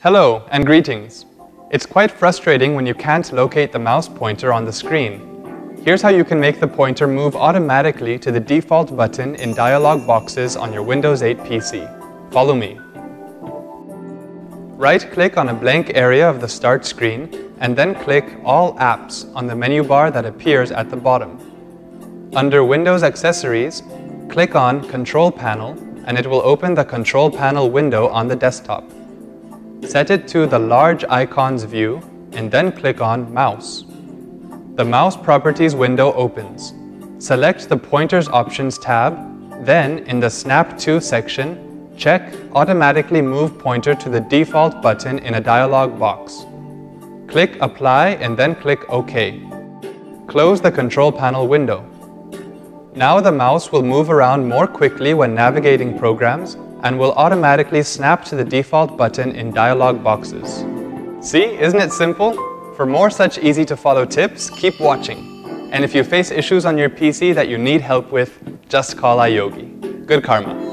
Hello and greetings. It's quite frustrating when you can't locate the mouse pointer on the screen. Here's how you can make the pointer move automatically to the default button in dialog boxes on your Windows 8 PC. Follow me. Right-click on a blank area of the Start screen and then click All Apps on the menu bar that appears at the bottom. Under Windows Accessories, click on Control Panel and it will open the Control Panel window on the desktop. Set it to the Large Icons view and then click on Mouse. The Mouse Properties window opens. Select the Pointers Options tab, then in the Snap to section, check Automatically Move Pointer to the default button in a dialog box. Click Apply and then click OK. Close the Control Panel window. Now the mouse will move around more quickly when navigating programs and will automatically snap to the default button in dialog boxes. See, isn't it simple? For more such easy to follow tips, keep watching. And if you face issues on your PC that you need help with, just call iYogi. Good karma.